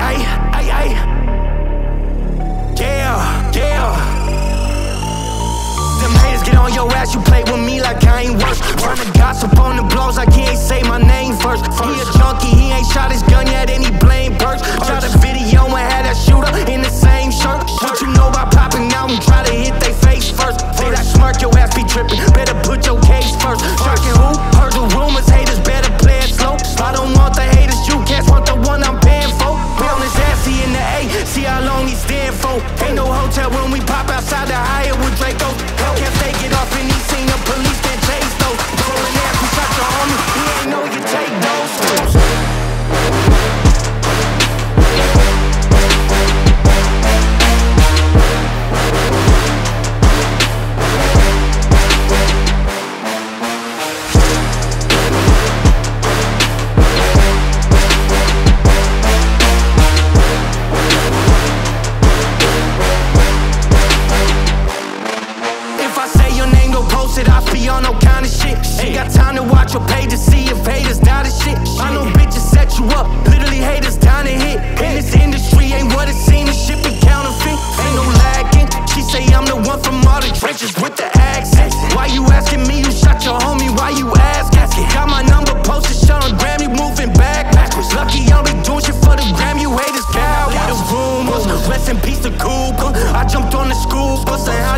ay, ay. Yeah, yeah. Them haters get on your ass, you play with me like I ain't worse. Turn the gossip on the blows like he ain't say my name first. He a junkie, he ain't shot his gun yet, and he blame burst. Shot a video and had that shooter in the same shirt. What you know about popping out and try to hit they face first? Say that smirk, your ass be tripping. Better put your case first. Shocking who? Heard the rumors, haters better play it slow. I don't want the haters, you cats want the one I'm paying his in the A, see how long he stand for. Ain't no hotel when we pop outside the higher with Draco. Hellcats take it off and he seen the police watch your page to see if haters die to shit. I know bitches set you up, literally haters down to hit. In this industry, ain't what it seems. This shit be counterfeit. Ain't no lagging. She say I'm the one from all the trenches with the accent. Why you asking me? You shot your homie. Why you asking? Got my number posted, shot on Grammy, moving back backwards. Lucky I be doing shit for the gram. You haters cow. The rumors, rest in peace to Cooper. I jumped on the school bus and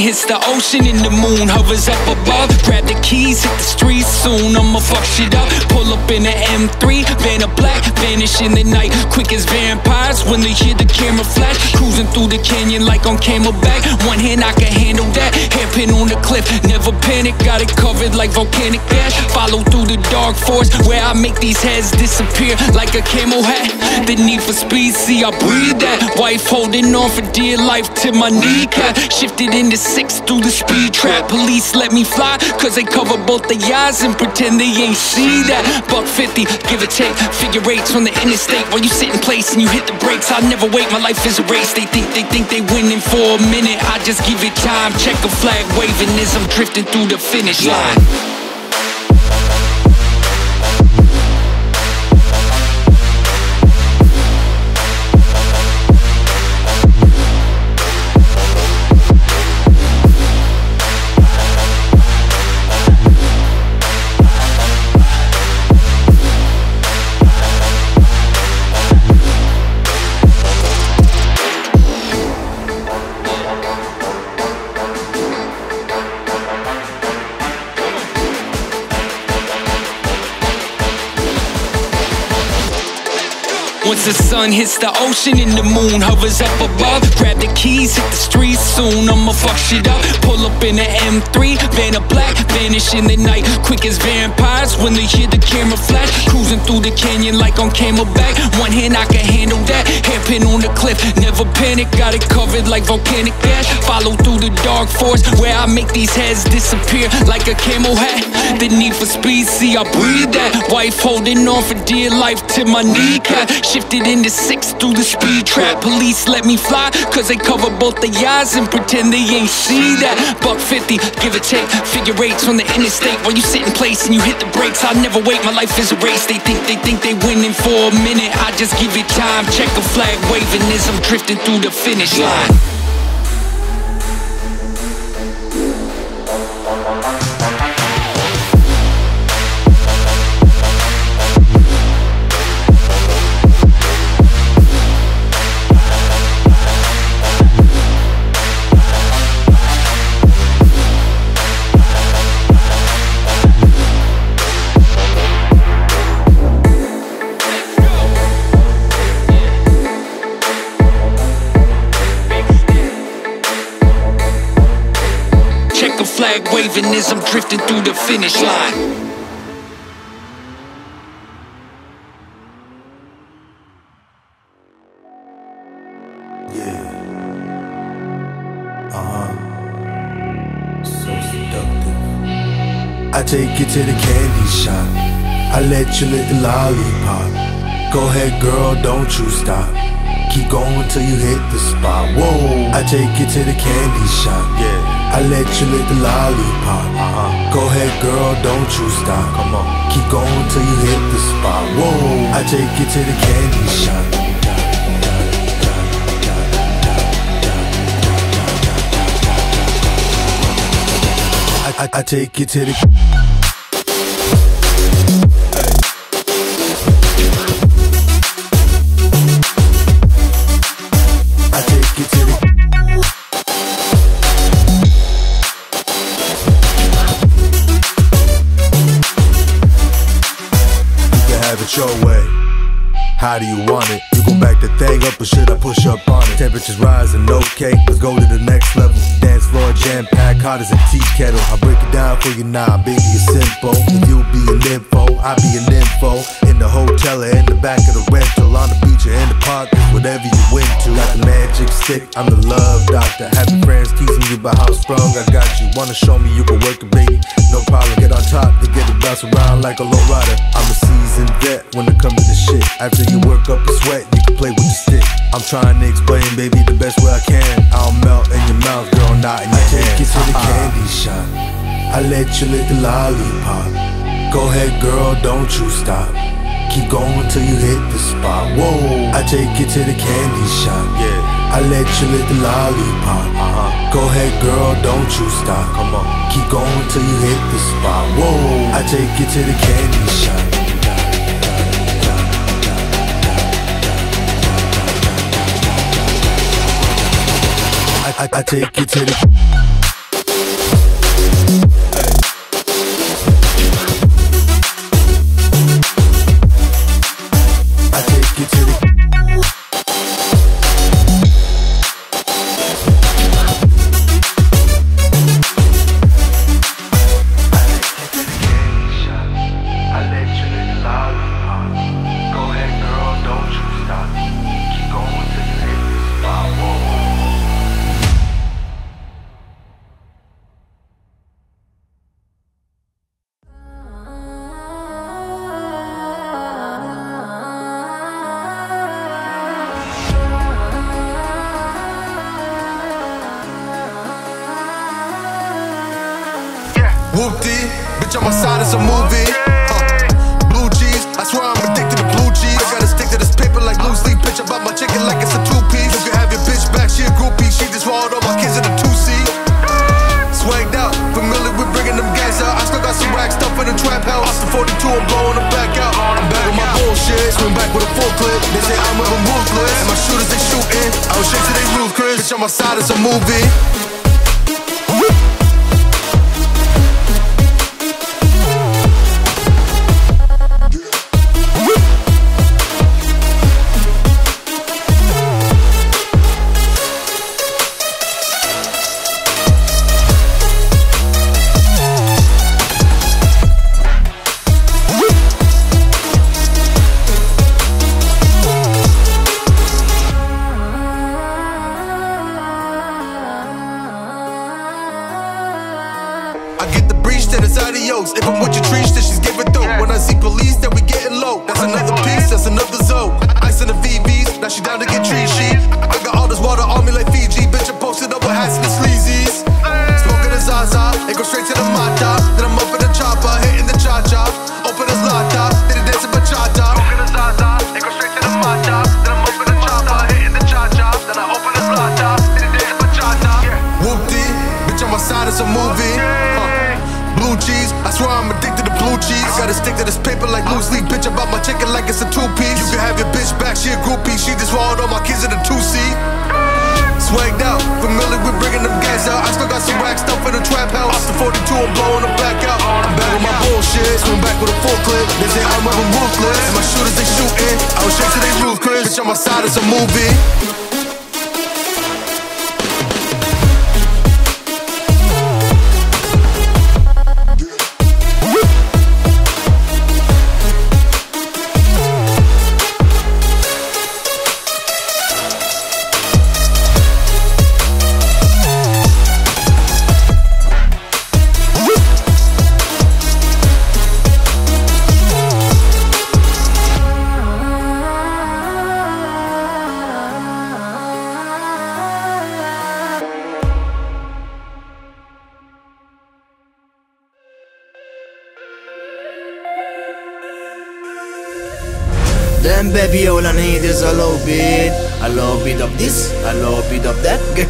hits the ocean and the moon hovers up above, grab the keys, hit the streets soon. I'ma fuck shit up. Pull up in the M3, van of black, vanish in the night, quick as vampires when they hear the camera flash. Cruising through the canyon like on camelback. One hand I can handle that, hairpin on the cliff, never panic. Got it covered like volcanic ash. Follow through the dark forest where I make these heads disappear like a camel hat. The need for speed, see I breathe that. Wife holding on for dear life to my kneecap. Shifted into six through the speed trap. Police let me fly, cause they cover both the eyes and pretend they ain't see that. Buck 50, give or take, figure eights on the interstate. While you sit in place and you hit the brakes, I'll never wait, my life is a race. They think they think they winning for a minute. I just give it time, check a flag waving as I'm drifting through the finish line. Once the sun hits the ocean and the moon hovers up above, grab the keys, hit the streets soon. I'ma fuck shit up. Pull up in the M3, van of black, vanish in the night, quick as vampires when they hear the camera flash. Cruising through the canyon like on camelback. One hand I can handle that, hairpin on the cliff, never panic. Got it covered like volcanic ash. Follow through the dark forest where I make these heads disappear like a camel hat. The need for speed, see I breathe that. Wife holding on for dear life to my kneecap. Shifted into six through the speed trap. Police let me fly, cause they cover both the eyes and pretend they ain't see that. Buck 50, give or take, figure eights on the interstate. While you sit in place and you hit the brakes, I'll never wait, my life is a race. They think they think they winning for a minute. I just give it time, check a flag waving as I'm drifting through the finish line. As I'm drifting through the finish line. Uh-huh. I take you to the candy shop. I let you lick the lollipop. Go ahead, girl, don't you stop. Keep going till you hit the spot. Whoa, I take you to the candy shop. Yeah, I let you lick the lollipop. Uh-huh. Go ahead, girl, don't you stop. Come on, keep going till you hit the spot. Whoa, I take you to the candy shop. I, I, take you to the How do you want it? You gon' back the thing up or should I push up on it? Temperatures rising, okay, let's go to the next level. Dance floor jam packed, hot as a tea kettle. I break it down for you now, baby, it's simple. If you be an info, I be an info. In the hotel or in the back of the rental, on the beach or in the park, whatever you went to. Got the magic stick, I'm the love doctor. Happy friends teasing you about how strong I got you. Wanna show me you can work it, baby? No problem, get on top to get it bounce around like a low rider. I'm a seasoned vet when it comes to the shit. After you work up a sweat, you can play with the stick. I'm trying to explain, baby, the best way I can. I'll melt in your mouth, girl, not in your I hand. take you to the uh-uh. candy shop. I let you lick the lollipop. Go ahead, girl, don't you stop. Keep going till you hit the spot. Whoa, I take you to the candy shop. Yeah, I let you lick the lollipop. Uh-huh. Go ahead, girl, don't you stop. Come on, keep going till you hit the spot. Whoa, I take you to the candy shop. I, I take you to the it's a movie. Uh, blue cheese, I swear I'm addicted to blue cheese. I gotta stick to this paper like blue sleep. Bitch, I bought my chicken like it's a two piece. You can have your bitch back, she a groupie. She just swallowed all my kids in a two seat. Swagged out, familiar with bringing them gas out. I still got some rack stuff in the trap house. Austin the 42, I'm blowing them back out. I'm back with my bullshit. Swing back with a full clip. They say I'm a ruthless. And my shooters, they shooting. I was shaking they roof, Bitch, on my side, it's a movie. hot is a movie. Blue cheese, I swear I'm addicted to blue cheese. Gotta stick to this paper like loose leaf, bitch. I bought my chicken like it's a two piece. You can have your bitch back, she a groupie. She just swallowed all my kids in a two seat. Swagged out, familiar with bringing them gas out. I still got some rack stuff in the trap house. Off the 42, I'm blowing them back out. I'm back with my bullshit, swing back with a full clip. They say I'm rapping ruthless. And my shooters, they shooting. I was shaking they roof, Chris. Bitch, on my side, it's a movie.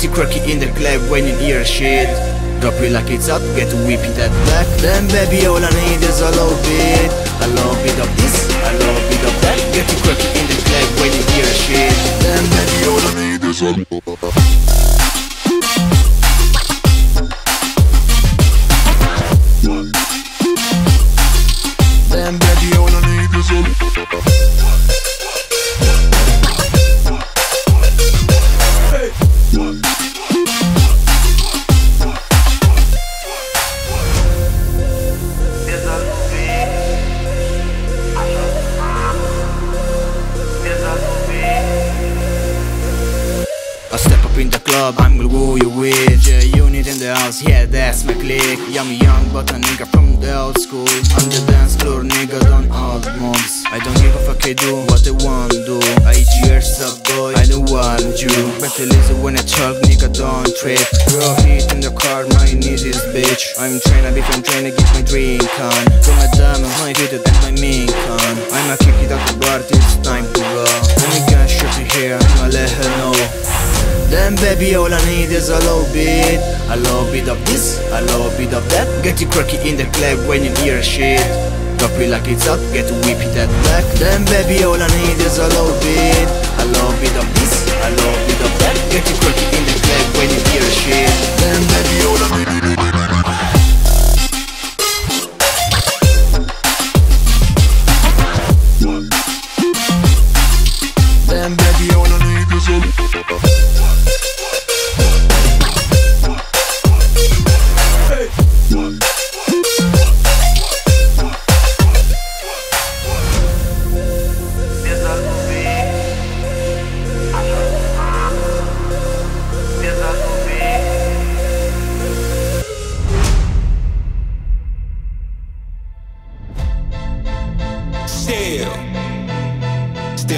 You cracky in the club when you hear shit. Drop it like it's hot, get to whip that back. Then baby all I need is a little bit A little bit of this, a little bit of that. Get you cracky in the club when you hear shit. Then baby all I need is a Then baby all I need is a bitch. I'm trying to be from to get my drink on Do my diamond, my fit, and my mink on I'ma kick it it's time to go. Let me get shit here, I'ma let her know. Then baby all I need is a little bit. A little bit of this, a little bit of that. Get you cracky in the club when you hear shit. Drop it like it's hot, get to whip that back. Then baby all I need is a little bit. A little bit of this, a little bit of that. Get you cracky in the club when you hear shit. Then baby all I need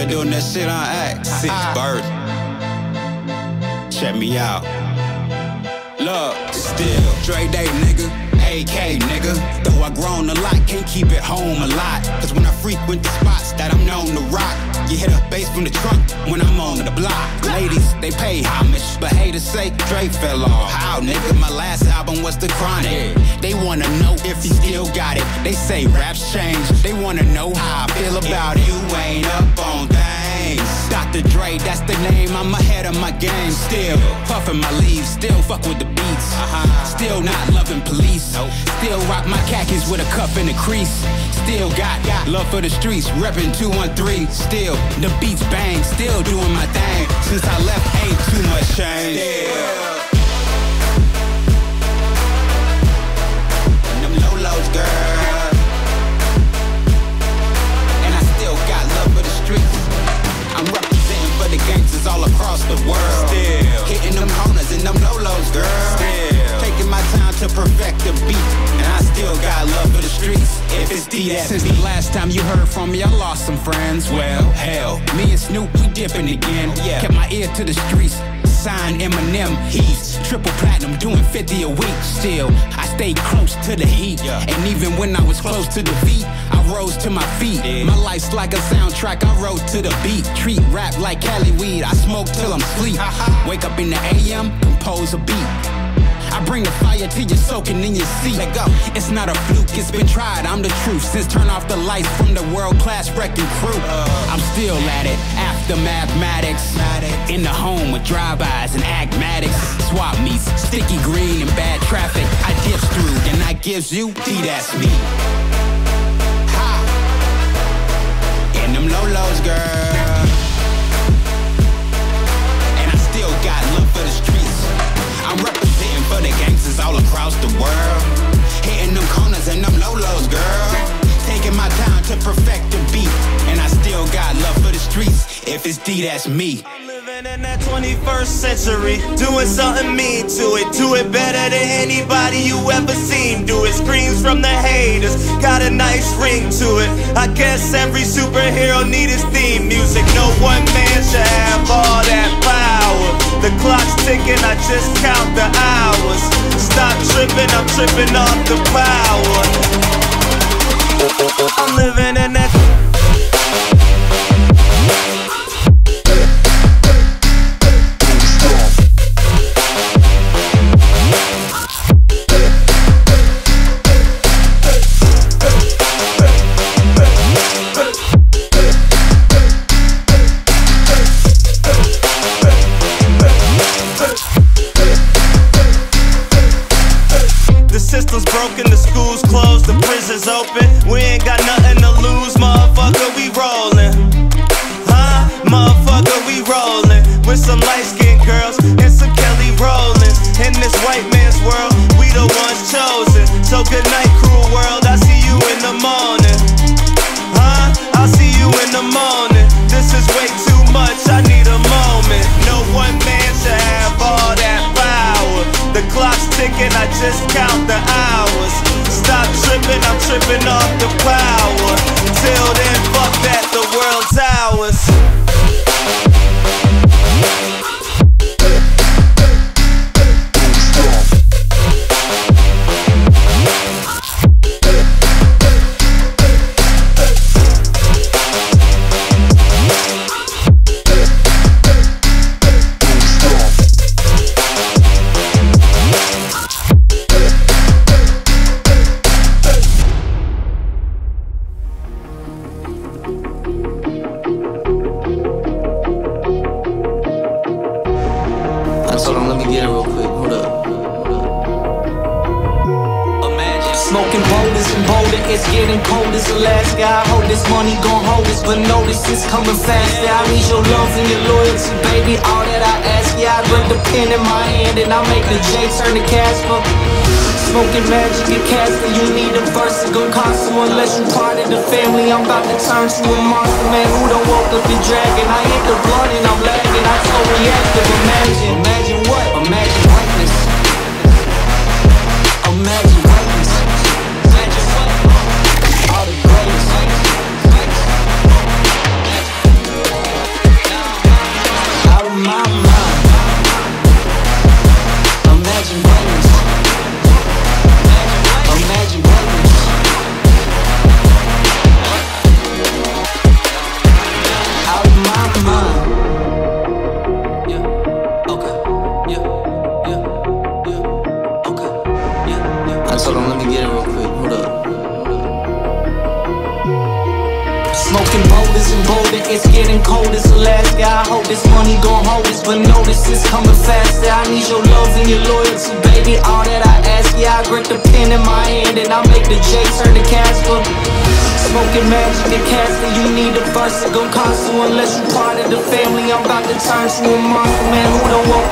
Doing that shit on act. Six ah. birds. Check me out. Look, still. Dre Day, nigga. AK, nigga. Though I grown a lot, can't keep it home a lot. Cause when I frequent the spots that I'm known to rock, you hit a bass from the trunk when I'm on the block. Ladies, they pay homage, but haters say Dre fell off. How, nigga? My last album was The Chronic. They wanna know if he still got it. They say raps change. They wanna know how I feel about it. You ain't up on things. Dr. Dre, that's the name. I'm ahead of my game. Still puffin' my leaves. Still fuck with the beats. Uh huh. Still not loving police. Still rock my khakis with a cuff and a crease. Still got, got love for the streets. Reppin' 213. Still the beats bang. Still doing my thing. Since I left, ain't too much change. Still. And them lolos, girl. All across the world. Still hitting them corners and them lolos, girl. Still taking my time to perfect the beat, and I still got love for the streets. If it's DSP. Since the last time you heard from me, I lost some friends. Well, hell, me and Snoop we dipping again. Oh, yeah, kept my ear to the streets. Sign Eminem, he's triple platinum, doing 50 a week. Still, I stayed close to the heat. And even when I was close to defeat, Rose to my feet. My life's like a soundtrack, I wrote to the beat. Treat rap like Cali weed, I smoke till I'm sleep. Wake up in the AM, compose a beat. I bring the fire till you're soaking in your seat. Let go. It's not a fluke, it's been tried. I'm the truth. Since turn off the lights from the World Class Wreckin' Cru, I'm still at it. After mathematics, in the home with drive-bys and agmatics, swap meets, sticky green and bad traffic. I dips through, and I gives you D. That's me. Them lolos, girl. And I still got love for the streets. I'm representing for the gangsters all across the world. Hitting them corners and them lolos, girl. Taking my time to perfect the beat. And I still got love for the streets. If it's D, that's me. In that 21st century, doing something mean to it. Do it better than anybody you ever seen. Do it. Screams from the haters, got a nice ring to it. I guess every superhero need his theme music. No one man should have all that power. The clock's ticking, I just count the hours. Stop tripping, I'm tripping off the power. I'm living in that. this white man's world, we the ones chosen. So good night, cruel world. I see you in the morning. Huh? I'll see you in the morning. This is way too much. I need a moment. No one man should have all that power. The clock's ticking. I just count the hours. Stop tripping. I'm tripping off the power.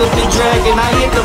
Up the dragon? I hit the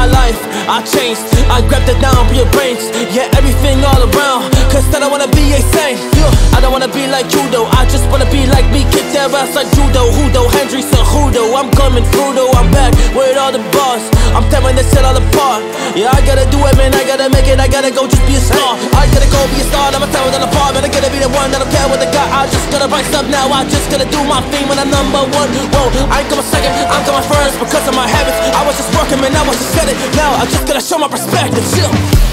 My life, I changed. I grabbed it down, rearranged. Yeah, everything all around. Cause then I wanna be a saint. Yeah, I don't wanna be like you though. I just wanna be like me. Kick their ass like judo, Hudo, Hendrix, and Hudo. I'm coming through though. I'm back with all the bars. I'm tearing this shit all apart. Yeah, I gotta do it, man. I gotta make it. I gotta go just be a star. I gotta go be a star. I'ma tear it all apart, man. I gotta be the one that don't care what they got. I just gotta rise up now. I just gotta do my thing when I'm number one. Whoa, I ain't coming second, I'm coming first because of my habits. I was just working, man. I was just said it. Now I just gotta show my perspective. Chill.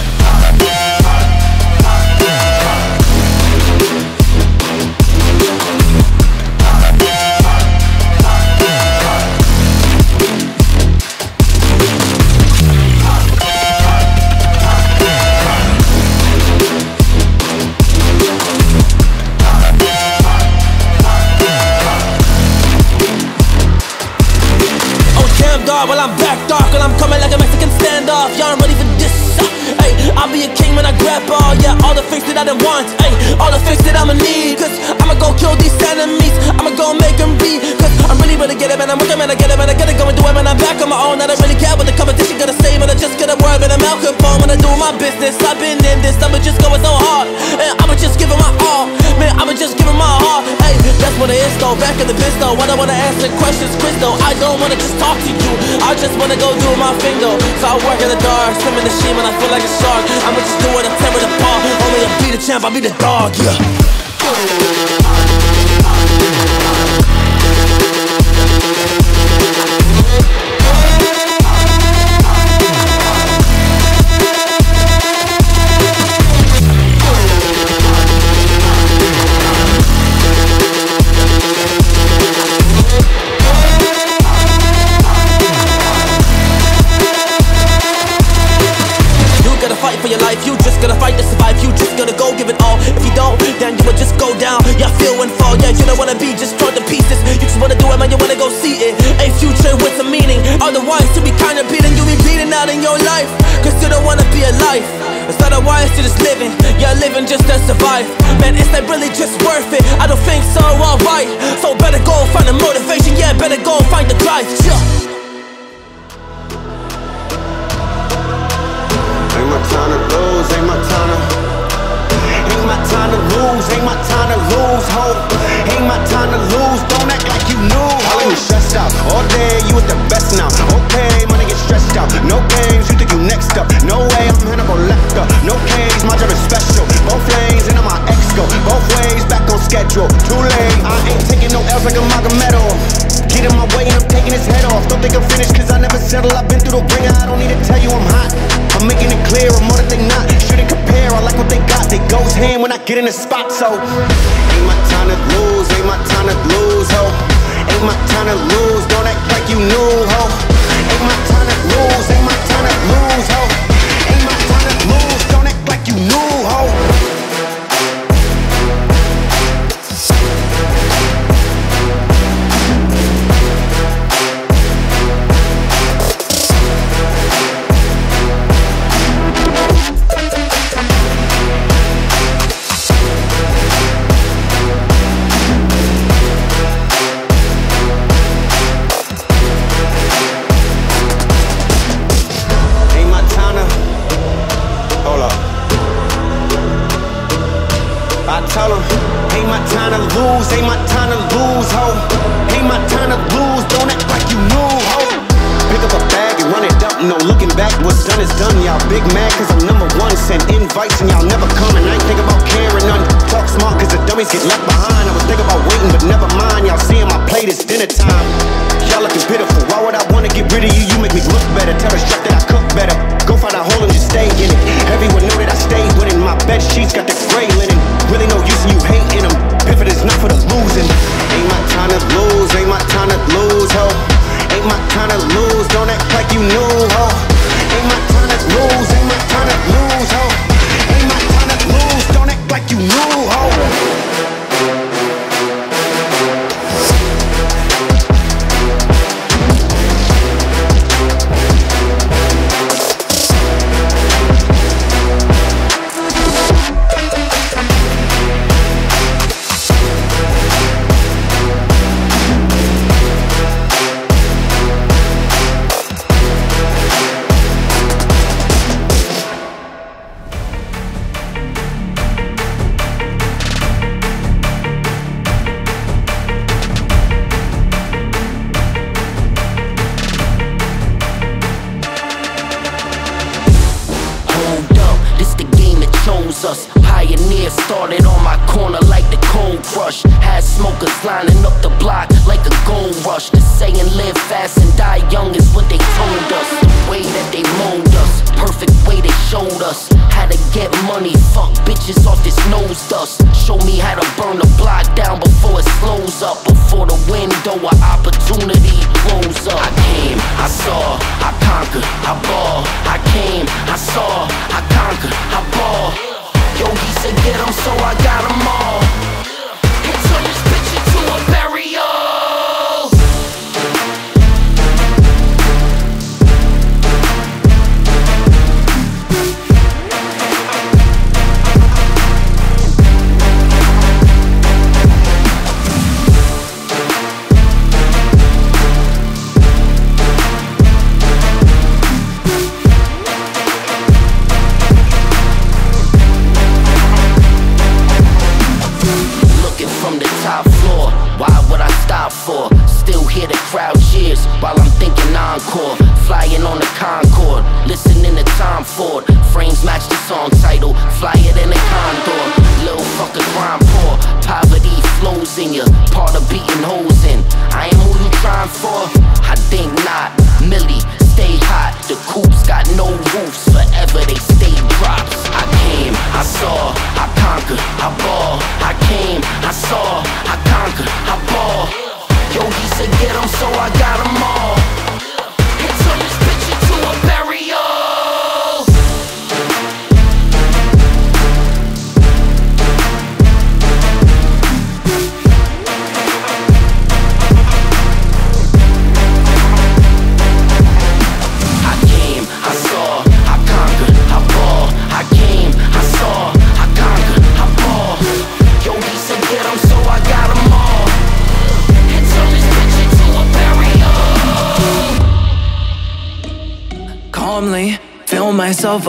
Be a king when I grab all, yeah, all the things that I done want. Hey, all the things that I'ma need. Cause go kill these enemies. I'ma go make them be. Cause I'm really gonna get it, man. I'm working, man. I get it, man. I gotta go and do it, man. I'm back on my own. I don't really care what the competition gonna say, man. I just get a word, man. I'm out conform when I do my business. I've been in this, I'ma just going so hard. And I'ma just give it my all. Man, I'ma just give it my all Hey, that's what it is, though. Back in the biz, though. I don't wanna answer questions, crystal. I don't wanna just talk to you. I just wanna go do my though. So I work in the dark, swim in the sheet when I feel like a shark. I'ma just do it and tear it apart. Only to be the champ, I'll be the dog, yeah. The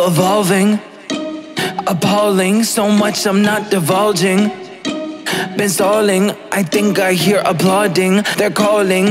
evolving. Appalling, so much I'm not divulging. Been stalling, I think I hear applauding. They're calling.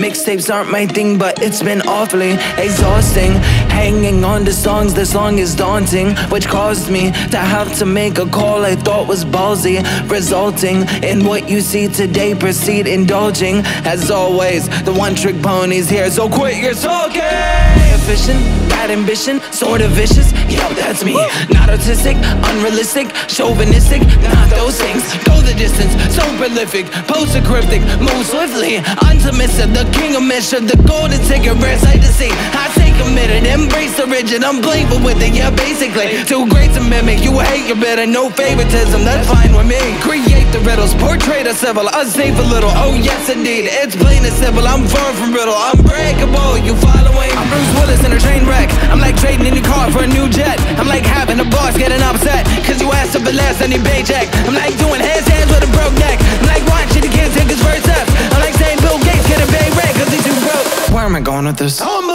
Mixtapes aren't my thing, but it's been awfully exhausting. Hanging on to songs, this song is daunting, which caused me to have to make a call I thought was ballsy, resulting in what you see today. Proceed indulging, as always. The one trick pony's here, so quit your talking. Efficient, bad ambition, sort of vicious. Yo, that's me. Not autistic, unrealistic, chauvinistic. Not those things. Go the distance, so prolific, post cryptic, move swiftly. Unsubmissive, the king of mission, the golden ticket, rare sight to see. I stay committed, embrace the rigid, I'm playful with it, yeah, basically. Too great to mimic, you hate your better, no favoritism, that's fine with me. Create the riddles, portray the civil, unsafe a little, oh yes indeed, it's plain and simple, I'm far from brittle, unbreakable, you following? I'm Bruce Willis in a train wreck, I'm like trading in your car for a new jet. I'm like having a boss getting upset, cause you asked for less than your paycheck. I'm like doing handstands with a broke neck, I'm like watching the kids take his first steps. I'm like saying Bill Gates getting paid rent cause he's too broke. Where am I going with this? Unbelievable!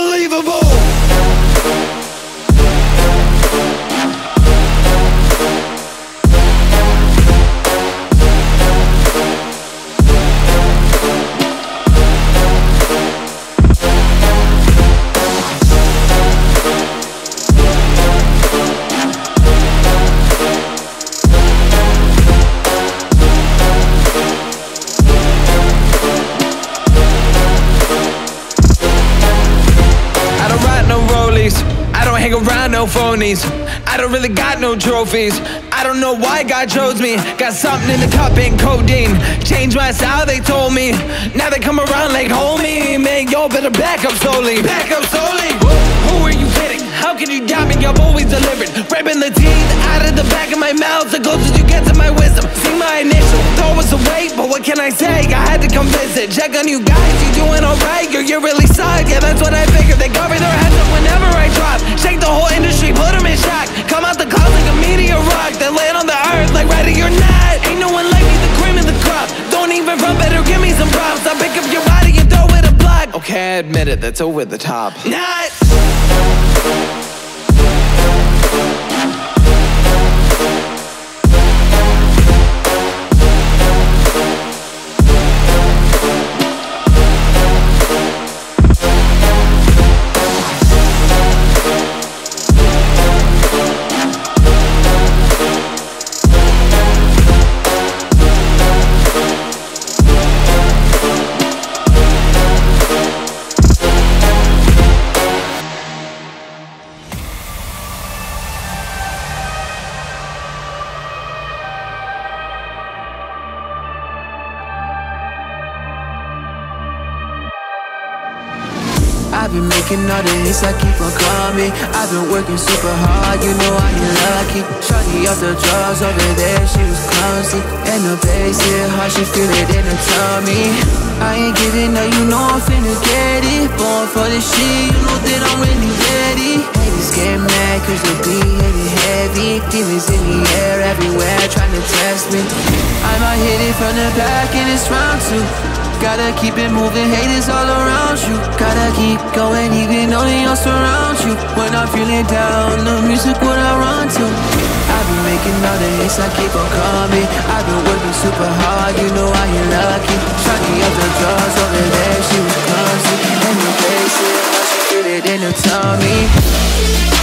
Phonies. I don't really got no trophies. I don't know why God chose me. Got something in the cup and codeine. Changed my style, they told me. Now they come around like homie. Man, y'all better back up slowly. Back up slowly. Kidding? How can you doubt me? I've always delivered. Ripping the teeth out of the back of my mouth. The closest you get to my wisdom. See my initial thought was a wait, but what can I say? I had to come visit. Check on you guys. You doing alright? You're, you're really suck. Yeah, that's what I figured. They cover their heads up whenever I drop. Shake the whole industry, put them in shock. Come out the clouds like a meteor rock. Then land on the earth like ready or not. Ain't no one like me, the cream of the crop. Don't even run, better give me some props. I pick up your body and throw it. Okay, I admit it, that's over the top. Not. I've been working super hard, you know I ain't lucky. Shawty off the drugs over there, she was clumsy. And the bass hit she feel it in her tummy. I ain't giving up, you know I'm finna get it. Born for this shit, you know that I'm really ready. Haters get mad cause the beat heavy, heavy. Demons in the air everywhere trying to test me. I might hit it from the back and it's round two. Gotta keep it moving, haters all around you. Gotta keep going, even though they all surround you. When I'm feeling down, the music what I run to. I've been making all the hits, I keep on coming. I've been working super hard, you know I ain't lucky. Shawty up the drugs over there, she was clumsy. And the yeah, how she feel it in her tummy.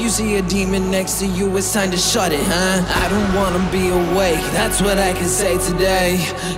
You see a demon next to you, it's time to shut it, huh? I don't wanna be awake, that's what I can say today.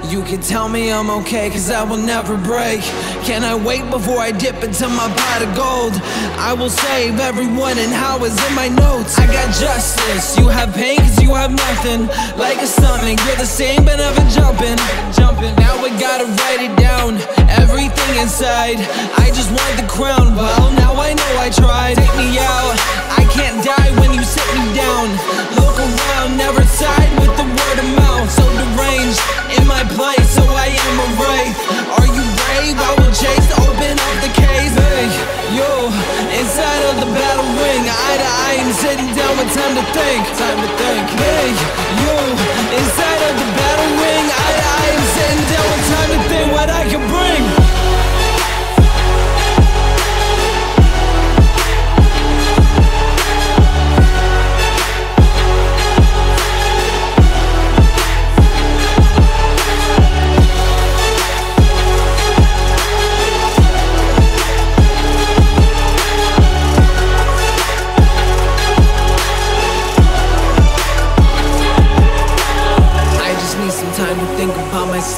You can tell me I'm okay, cause I will never break. Can I wait before I dip into my pot of gold? I will save everyone and how is in my notes? I got justice, you have pain cause you have nothing. Like a stomach, you're the same but never jumping. Jumping, now we gotta write it down Everything inside, I just want the crown Well, now I know I tried. Take me out, I can't die when you sit me down. Look around, never side with the word of mouth. So deranged, in my place, so I am a wraith. Are you I will chase, open up the case? Hey, yo, inside of the battle ring Eye to eye, I'm sitting down with time to think. Time to think. Hey, yo, inside of the battle Eye to eye, I'm sitting down with time to think What I can bring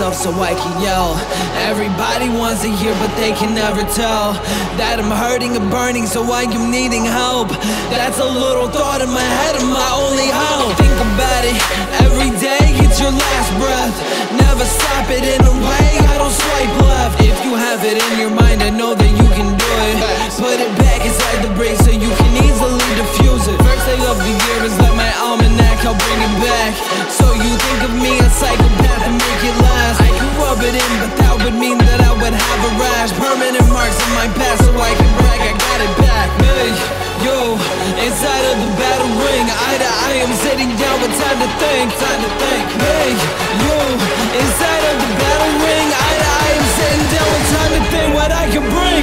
myself so I can yell. Everybody wants to hear, but they can never tell that I'm hurting and burning, so I am needing help. That's a little thought in my head, and my only hope. Think about it every day, it's your last breath. Never stop it in a way, I don't swipe left. If you have it in your mind, I know that you can do it. Put it back inside the break so you can easily diffuse it. First day of the year is like my almanac, I'll bring it back. So you think of me a psychopath and make it it in, but that would mean that I would have a rash. Permanent marks in my past, so I can brag, I got it back. Hey, yo, inside of the battle ring, eye to I'm sitting down with time to think, time to think. Hey, yo, inside of the battle ring, eye to I'm sitting down with time to think what I can bring.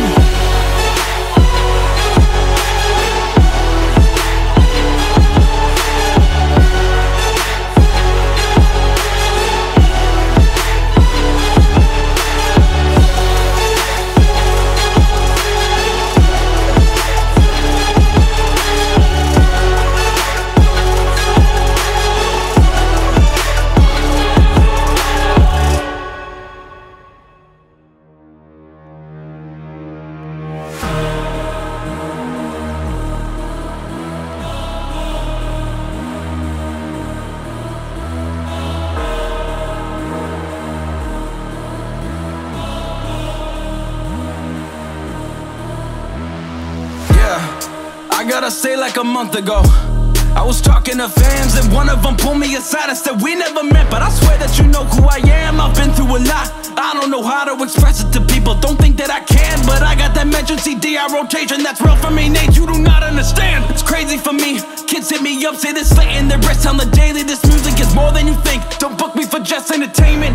Month ago, I was talking to fans, and one of them pulled me aside and said, We never met, but I swear that you know who I am. I've been through a lot. I don't know how to express it to people. Don't think that I can, but I got that mention CDI rotation that's real for me. Nate, you do not understand. It's crazy for me. Kids hit me up, say this late in their wrist on the daily. This music is more than you think. Don't book me for just entertainment.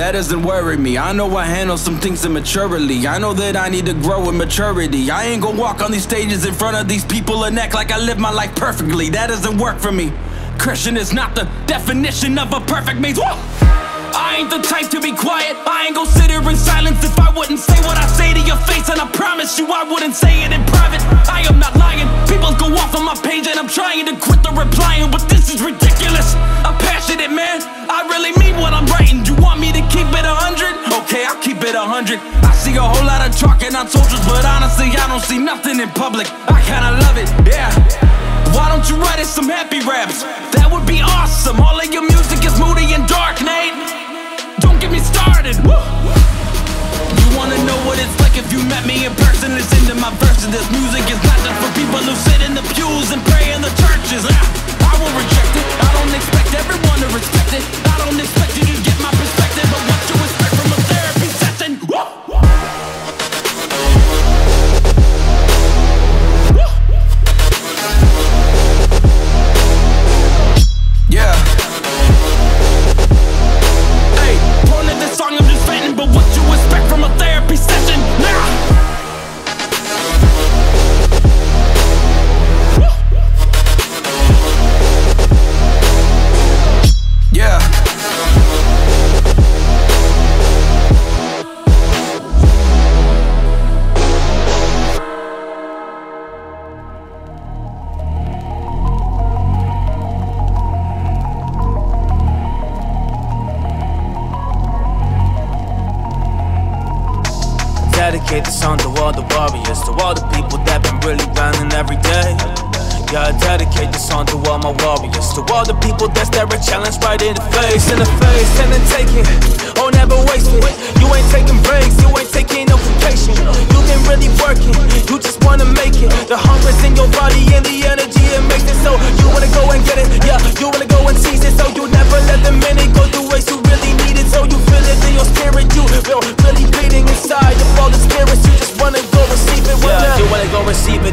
That doesn't worry me. I know I handle some things immaturely. I know that I need to grow in maturity. I ain't gonna walk on these stages in front of these people and act like I live my life perfectly. That doesn't work for me. Christian is not the definition of a perfect maze. Whoa! Ain't the type to be quiet. I ain't gon' sit here in silence if I wouldn't say what I say to your face. And I promise you I wouldn't say it in private. I am not lying. People go off on my page and I'm trying to quit the replying, but this is ridiculous. I'm passionate, man. I really mean what I'm writing. You want me to keep it a hundred? Okay, I'll keep it a hundred. I see a whole lot of talking on socials, but honestly, I don't see nothing in public. I kinda love it, yeah. Why don't you write us some happy raps? That would be awesome. All of your music is moody and dark, Nate. Get me started. Woo! You wanna know what it's like if you met me in person? Listen to my verses. This music is not just for people who sit in the pews and pray in the churches. I won't reject it. I don't expect everyone to respect it. I don't expect you to get my perspective, but what you expect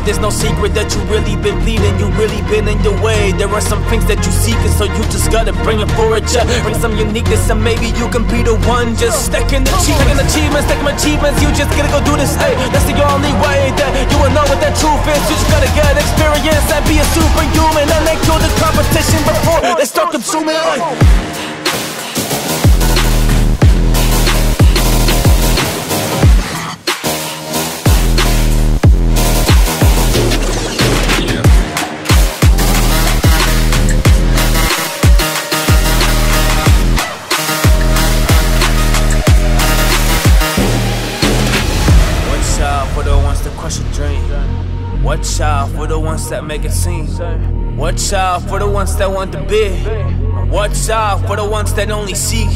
There's no secret that you really been bleeding. You really been in your way. There are some things that you seeking, so you just gotta bring it for it. Yeah, bring some uniqueness, and maybe you can be the one. Just stacking the achievements, stacking achievements, stacking achievements. You just gotta go do this. Hey, that's the only way that you will know what that truth is. You just gotta get experience and be a superhuman, and they kill the competition before they start consuming. Hey. Ones that make it seem. Watch out for the ones that want the big. Watch out for the ones that only see.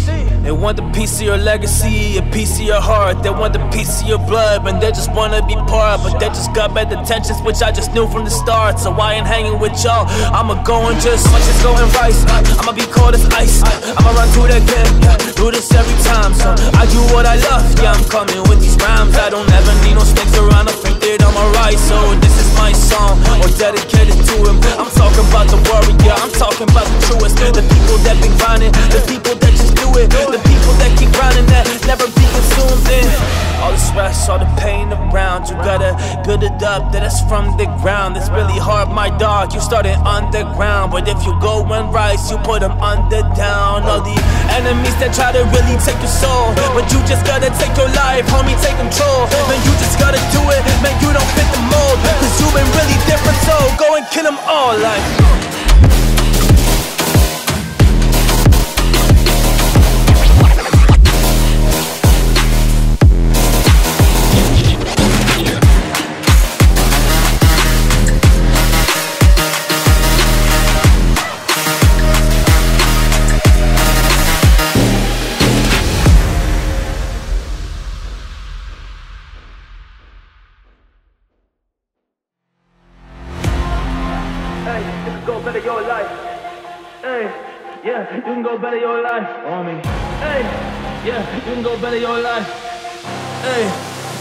They want a piece of your legacy, a piece of your heart. They want a piece of your blood, and they just wanna be part. But they just got bad intentions, which I just knew from the start. So I ain't hanging with y'all. I'ma go and just, I'ma just go and. I'ma be cold as ice. I'ma run through that game. Do this every time. So I do what I love. Yeah, I'm coming with these rhymes. I don't ever need no snakes around. I think that I'm alright. So this is my song, or dedicated to him. I'm talking about the warrior. I'm talking about the truest. The people that been grinding. The people that just do it. The people that keep grinding that never be consumed in. All the stress, all the pain around. You gotta build it up. That is from the ground. It's really hard, my dog. You started underground, but if you go and rise, you put them under down. All the enemies that try to really take your soul, but you just gotta take your life, homie. Take control. Man, you just gotta do it. Man, you don't fit the mold, cause you been really different. So go and kill them all, like. Better your life on me. Hey, yeah, you can go better your life. Hey,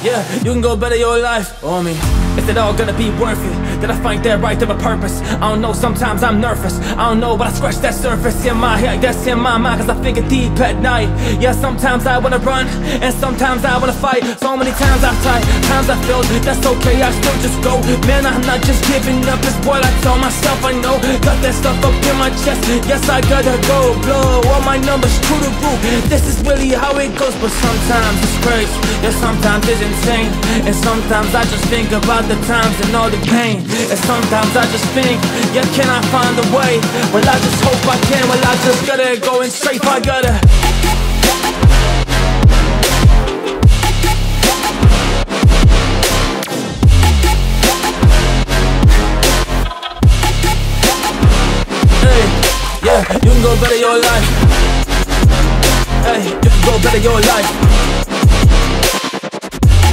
yeah, you can go better your life on me. Is it all gonna be worth it? Did I find that right to a purpose? I don't know, sometimes I'm nervous. I don't know, but I scratch that surface in my head That's in my mind, cause I think deep at night. Yeah, sometimes I wanna run, and sometimes I wanna fight. So many times I've tried, times I failed That's okay, I still just go. Man, I'm not just giving up, it's what I tell myself I know, got that stuff up in my chest Yes, I gotta go, blow all my numbers through the roof. This is really how it goes, but sometimes it's crazy Yeah, sometimes it's insane. And sometimes I just think about the times and all the pain And sometimes I just think, yeah, can I find a way? Well, I just hope I can, well, I just gotta go and strafe, I gotta Hey, yeah, you can go better your life. Hey, you can go better your life.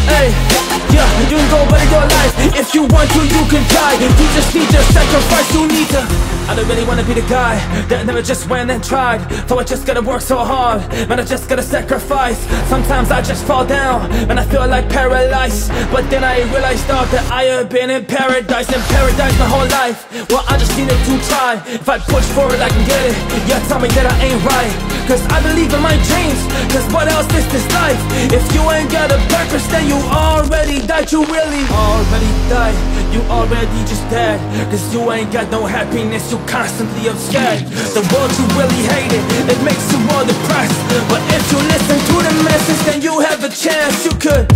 Hey, yeah, you can go better your life. If you want to, you can die You just need to sacrifice. You need to. I don't really wanna be the guy that never just went and tried. So I just gotta work so hard, man. I just gotta sacrifice. Sometimes I just fall down, and I feel like paralyzed. But then I realized all that I have been in paradise, in paradise my whole life. Well, I just needed to try. If I push forward, I can get it. Yeah, tell me that I ain't right. Cause I believe in my dreams. Cause what else is this life? If you ain't got a purpose, then you already died. You really already died. You already just dead. Cause you ain't got no happiness. You constantly upset. The world you really hate it. It makes you all depressed. But if you listen to the message, then you have a chance. You could.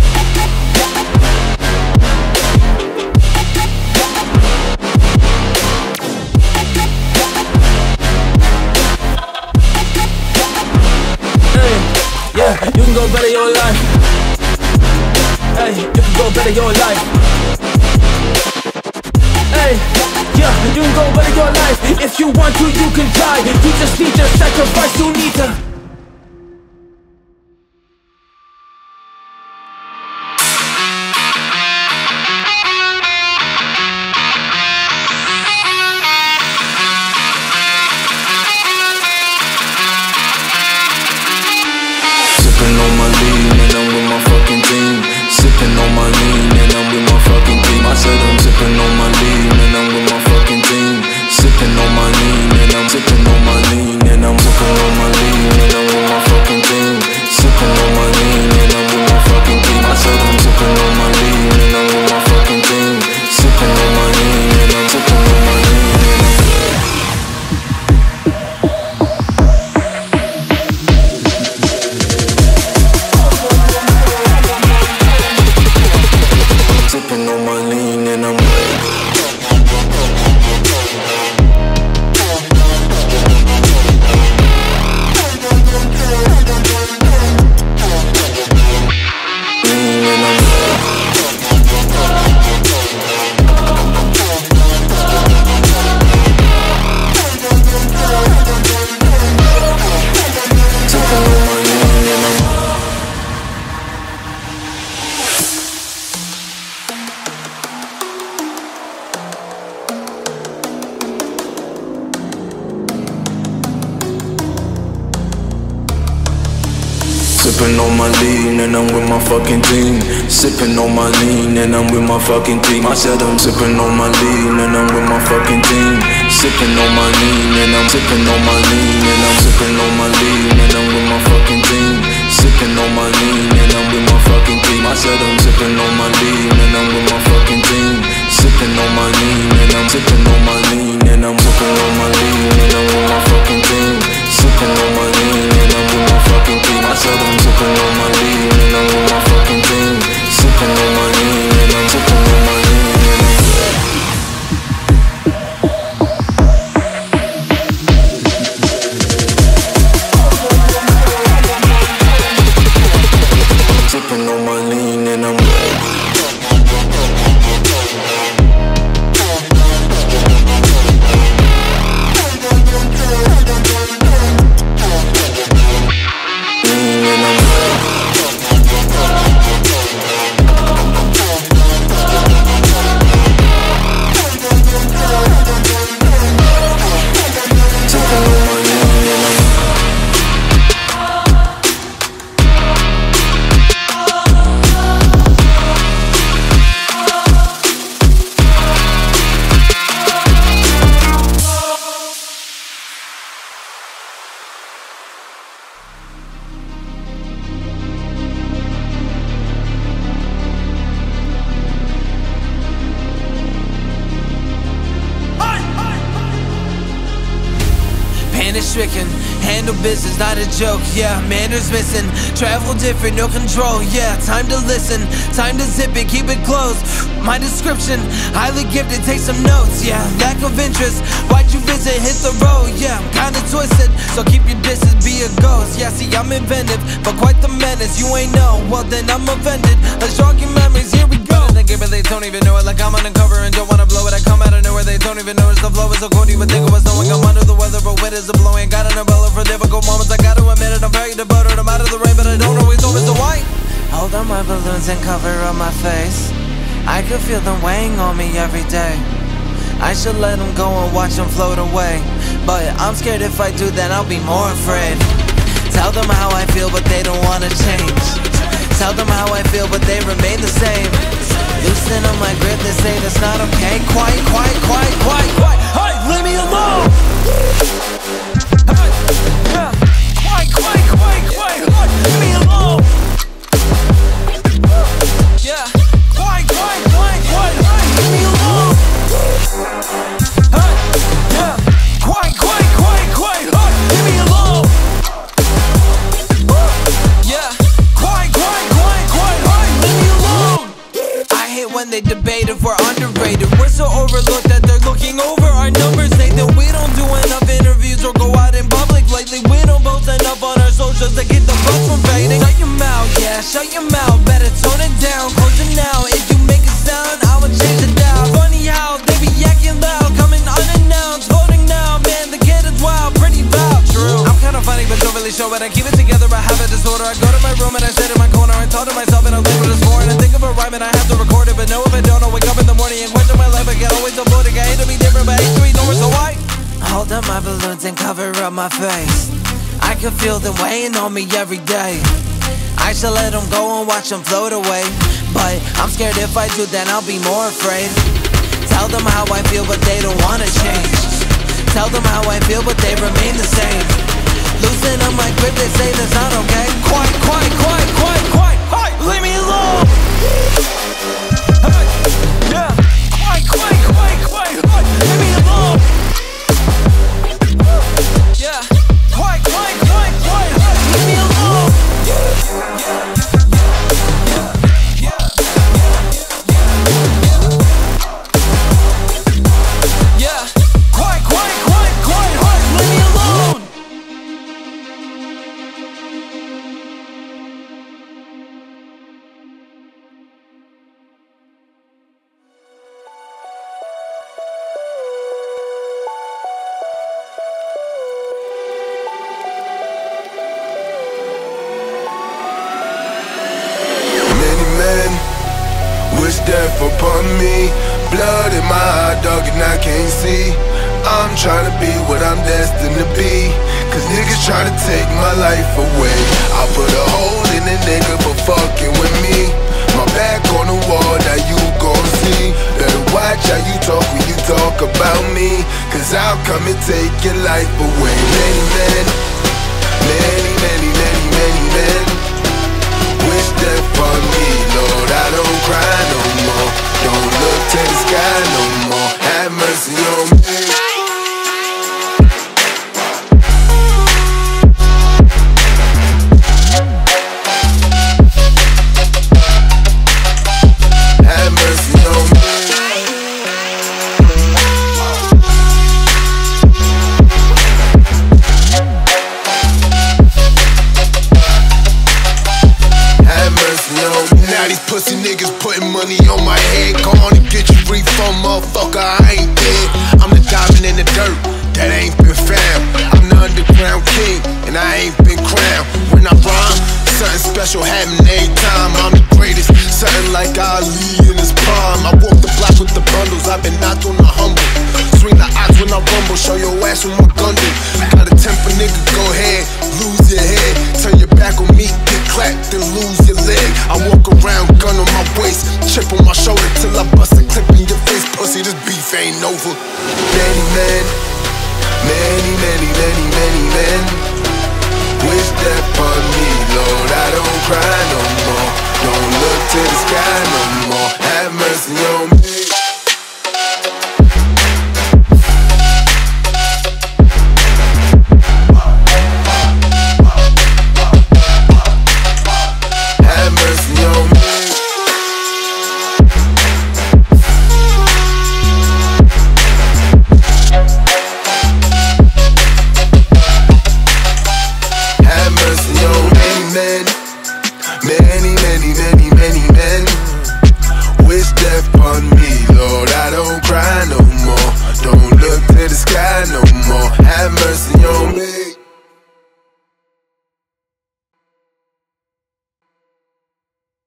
Yeah, you can go better your life. Hey, you go better your life. Hey, yeah, you can go better your life. If you want to, you can try. You just need to sacrifice. You need to. Missing. Travel different, no control, yeah. Time to listen, time to zip it, keep it closed. My description, highly gifted, take some notes, yeah. Lack of interest, why'd you visit? Hit the road, yeah. I'm kinda twisted, so keep your distance, be a ghost. Yeah, see, I'm inventive, but quite the menace. You ain't know, well then I'm offended. Let's your memories, here we go. It, they don't even know it. Like I'm undercover and don't wanna blow it. I come out of nowhere, they don't even notice the flow is so cold. You would think it was snowing. I'm under the weather, but wind is a blowing. Got an umbrella for difficult moments. I gotta admit it, I'm very devoted. I'm out of the rain, but I don't always it's the white. Hold on my balloons and cover up my face. I could feel them weighing on me every day. I should let them go and watch them float away. But I'm scared if I do, then I'll be more afraid. Tell them how I feel, but they don't wanna change. Tell them how I feel, but they remain the same. Loosen on my grip, they say that's not okay. Quiet, quiet, quiet, quiet, quiet. Hey, leave me alone! Hey, yeah. Quiet, quiet, quiet, quiet. Hey, leave me alone! I go to my room and I sit in my corner and talk to myself in a language is foreign. And think of a rhyme and I have to record it, but no, if I don't, I'll wake up in the morning and question my life. I get always avoiding. I hate to be different, but I hate to ignore it, so why? Hold up my balloons and cover up my face. I can feel them weighing on me every day. I should let them go and watch them float away. But I'm scared if I do, then I'll be more afraid. Tell them how I feel, but they don't wanna change. Tell them how I feel, but they remain the same. Loosen up my grip, they say that's not okay. Quiet, quiet, quiet, money on